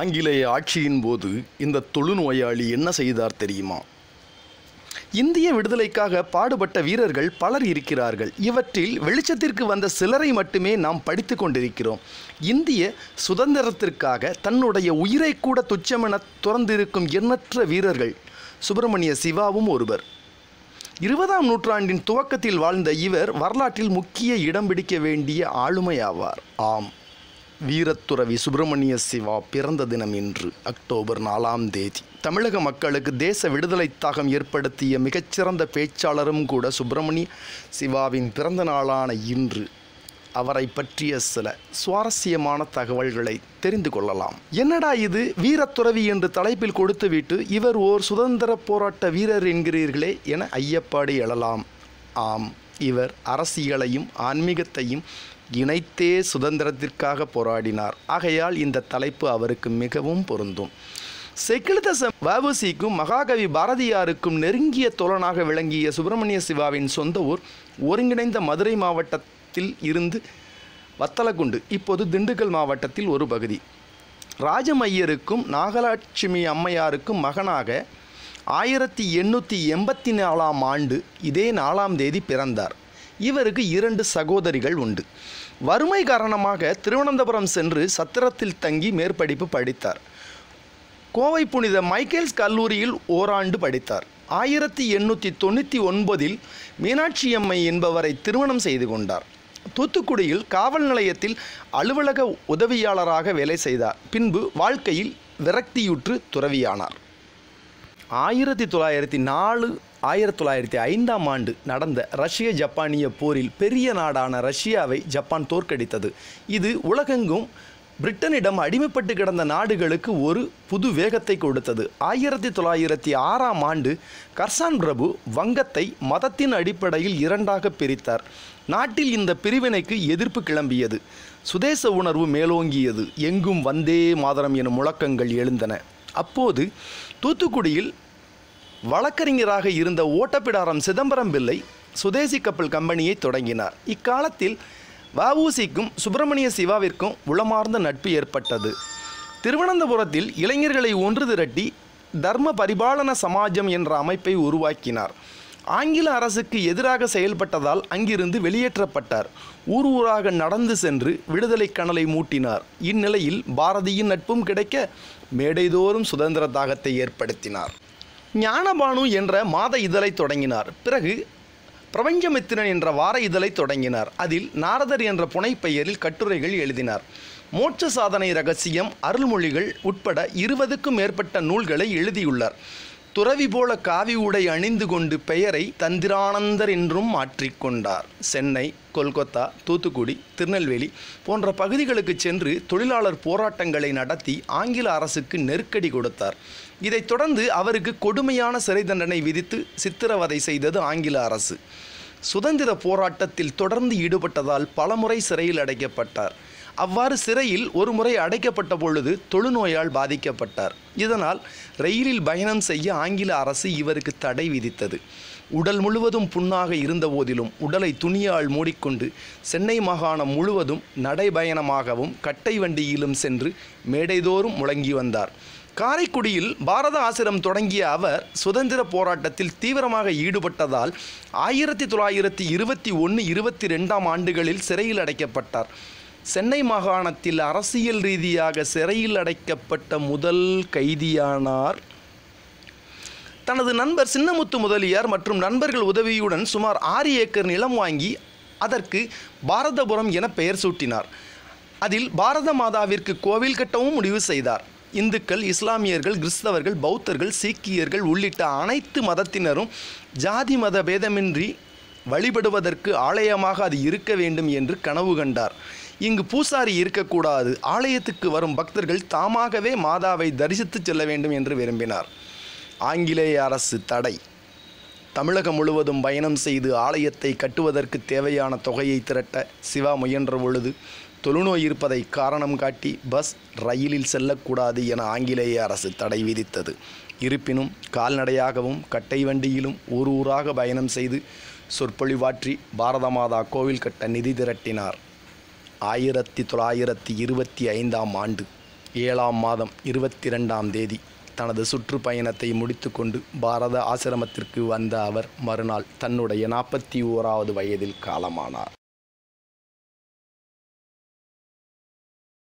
ஆங்கிலேய ஆட்சியின் போது இந்த தொழுநோயாளி என்ன செய்தார் தெரியுமா? இந்திய விடுதலைக்காக பாடுபட்ட வீரர்கள் பலர் இருக்கிறார்கள். இவற்றில் வெளிச்சத்திற்கு வந்த சிலரை மட்டுமே நாம் படித்து கொண்டிருக்கிறோம். இந்திய சுதந்திரத்திற்காக தன்னுடைய உயிரை கூட துச்சமென துறந்திருக்கும் எண்ணற்ற வீரர்கள் சுப்பிரமணிய சிவாவும் ஒருவர். இருபதாம் நூற்றாண்டின் துவக்கத்தில் வாழ்ந்த இவர் வரலாற்றில் முக்கிய இடம் பிடிக்க வேண்டிய ஆளுமையாவார். ஆம். வீரத்துறவி சுப்பிரமணிய சிவா பிறந்த தினம் இன்று அக்டோபர் நாலாம் தேதி. தமிழக மக்களுக்கு தேச விடுதலை தாகம் ஏற்படுத்திய மிகச்சிறந்த பேச்சாளரும் கூட சுப்பிரமணிய சிவாவின் பிறந்த நாளான இன்று. அவரை பற்றிய சில சுவாரஸ்யமான தகவல்களை தெரிந்து கொள்ளலாம். என்னடா இது? வீரத்துறவி என்று தலைப்பில் கொடுத்துவிட்டு இவர் ஓர் சுதந்திர போராட்ட வீரர் என்கிறீர்களே என ஐயப்பாடு எழலாம். ஆம் இவர் அரசியலையும் ஆன்மீகத்தையும் இணைத்தே சுதந்திரத்திற்காக போராடினார். ஆகையால் இந்த தலைப்பு அவருக்கு மிகவும் பொருந்தும். செக்கிழுத்த வவுசிக்கும் மகாகவி பாரதியாருக்கும் நெருங்கிய தோழனாக விளங்கிய சுப்பிரமணிய சிவாவின் சொந்த ஊர் ஒருங்கிணைந்த மதுரை மாவட்டத்தில் இருந்து வத்தலகுண்டு. இப்போது திண்டுக்கல் மாவட்டத்தில் ஒரு பகுதி. ராஜமையருக்கும் நாகலட்சுமி அம்மையாருக்கும் மகனாக ஆயிரத்தி எண்ணூற்றி எண்பத்தி நாலாம் ஆண்டு இதே நாலாம் தேதி பிறந்தார். இவருக்கு இரண்டு சகோதரிகள் உண்டு. வறுமை காரணமாக திருவனந்தபுரம் சென்று சத்திரத்தில் தங்கி மேற்படிப்பு படித்தார். கோவை புனித மைக்கேல்ஸ் கல்லூரியில் ஓராண்டு படித்தார். ஆயிரத்தி எண்ணூற்றி தொண்ணூற்றி ஒன்பதில் மீனாட்சியம்மை என்பவரை திருமணம் செய்து கொண்டார். தூத்துக்குடியில் காவல் நிலையத்தில் அலுவலக உதவியாளராக வேலை செய்தார். பின்பு வாழ்க்கையில் விரக்தியுற்று துறவியானார். ஆயிரத்தி தொள்ளாயிரத்தி நாலு ஆயிரத்தி தொள்ளாயிரத்தி ஐந்தாம் ஆண்டு நடந்த ரஷ்ய ஜப்பானிய போரில் பெரிய நாடான ரஷ்யாவை ஜப்பான் தோற்கடித்தது. இது உலகெங்கும் பிரிட்டனிடம் அடிமைப்பட்டு கிடந்த நாடுகளுக்கு ஒரு புது வேகத்தை கொடுத்தது. ஆயிரத்தி தொள்ளாயிரத்தி ஆறாம் ஆண்டு கர்சான் பிரபு வங்கத்தை மதத்தின் அடிப்படையில் இரண்டாக பிரித்தார். நாட்டில் இந்த பிரிவினைக்கு எதிர்ப்பு கிளம்பியது. சுதேச உணர்வு மேலோங்கியது. எங்கும் வந்தே மாதரம் எனும் முழக்கங்கள் எழுந்தன. அப்போது தூத்துக்குடியில் வழக்கறிஞராக இருந்த ஓட்டப்பிடாரம் சிதம்பரம் பிள்ளை சுதேசி கப்பல் கம்பெனியை தொடங்கினார். இக்காலத்தில் வஉசிக்கும் சுப்பிரமணிய சிவாவிற்கும் உளமார்ந்த நட்பு ஏற்பட்டது. திருவனந்தபுரத்தில் இளைஞர்களை ஒன்று திரட்டி தர்ம பரிபாலன சமாஜம் என்ற அமைப்பை உருவாக்கினார். ஆங்கில அரசுக்கு எதிராக செயல்பட்டதால் அங்கிருந்து வெளியேற்றப்பட்டார். ஊர் ஊராக நடந்து சென்று விடுதலை கணலை மூட்டினார். இந்நிலையில் பாரதியின் நட்பும் கிடைக்க மேடைதோறும் சுதந்திர தாகத்தை ஏற்படுத்தினார். ஞானபானு என்ற மாத இதழை தொடங்கினார். பிறகு பிரபஞ்சமித்திரன் என்ற வார இதழை தொடங்கினார். அதில் நாரதர் என்ற புனைப்பெயரில் கட்டுரைகள் எழுதினார். மோட்ச சாதனை ரகசியம் அருள்மொழிகள் உட்பட இருபதுக்கும் மேற்பட்ட நூல்களை எழுதியுள்ளார். துறவி போல காவி உடை அணிந்து கொண்டு பெயரை தந்திரானந்தர் என்றும் மாற்றிக்கொண்டார் சென்னை கொல்கத்தா தூத்துக்குடி திருநெல்வேலி போன்ற பகுதிகளுக்கு சென்று தொழிலாளர் போராட்டங்களை நடத்தி ஆங்கில அரசுக்கு நெருக்கடி கொடுத்தார். இதைத் தொடர்ந்து அவருக்கு கொடுமையான சிறை தண்டனை விதித்து சித்திரவதை செய்தது ஆங்கில அரசு. சுதந்திர போராட்டத்தில் தொடர்ந்து ஈடுபட்டதால் பலமுறை சிறையில் அடைக்கப்பட்டார். அவ்வாறு சிறையில் ஒரு முறை அடைக்கப்பட்ட பொழுது தொழுநோயால் பாதிக்கப்பட்டார். இதனால் ரயிலில் பயணம் செய்ய ஆங்கில அரசு இவருக்கு தடை விதித்தது. உடல் முழுவதும் புண்ணாக இருந்த போதிலும் உடலை துணியால் மூடிக்கொண்டு சென்னை மாகாணம் முழுவதும் நடைபயணமாகவும் கட்டை வண்டியிலும் சென்று மேடைதோறும் முழங்கி வந்தார். காரைக்குடியில் பாரத ஆசிரம் தொடங்கிய அவர் சுதந்திர போராட்டத்தில் தீவிரமாக ஈடுபட்டதால் ஆயிரத்தி தொள்ளாயிரத்தி இருபத்தி ஒன்று இருபத்தி ரெண்டாம் ஆண்டுகளில் சிறையில் அடைக்கப்பட்டார். சென்னை மாகாணத்தில் அரசியல் ரீதியாக சிறையில் அடைக்கப்பட்ட முதல் கைதியானார். தனது நண்பர் சின்னமுத்து முதலியார் மற்றும் நண்பர்கள் உதவியுடன் சுமார் ஆறு ஏக்கர் நிலம் வாங்கி அதற்கு பாரதபுரம் என பெயர் சூட்டினார். அதில் பாரத மாதாவிற்கு கோவில் கட்டவும் முடிவு செய்தார். இந்துக்கள் இஸ்லாமியர்கள் கிறிஸ்தவர்கள் பௌத்தர்கள் சீக்கியர்கள் உள்ளிட்ட அனைத்து மதத்தினரும் ஜாதி மத பேதமின்றி வழிபடுவதற்கு ஆலயமாக அது இருக்க வேண்டும் என்று கனவு கண்டார். இங்கு பூசாரி இருக்கக்கூடாது. ஆலயத்துக்கு வரும் பக்தர்கள் தாமாகவே மாதாவை தரிசித்து செல்ல வேண்டும் என்று விரும்பினார். ஆங்கிலேய அரசு தடை. தமிழகம் முழுவதும் பயணம் செய்து ஆலயத்தை கட்டுவதற்கு தேவையான தொகையை திரட்ட சிவா முயன்ற பொழுது தொழுநோய் இருப்பதை காரணம் காட்டி பஸ் ரயிலில் செல்லக்கூடாது என ஆங்கிலேய அரசு தடை விதித்தது. இருப்பினும் கால்நடையாகவும் கட்டை வண்டியிலும் ஊர் ஊராக பயணம் செய்து சொற்பொழிவாற்றி பாரத மாதா கோவில் கட்ட நிதி திரட்டினார். ஆயிரத்தி தொள்ளாயிரத்தி இருபத்தி ஐந்தாம் ஆண்டு ஏழாம் மாதம் இருபத்தி ரெண்டாம் தேதி தனது சுற்றுப்பயணத்தை முடித்துக்கொண்டு பாரத ஆசிரமத்திற்கு வந்த அவர் மறுநாள் தன்னுடைய நாற்பத்தி ஓராவது வயதில் காலமானார்.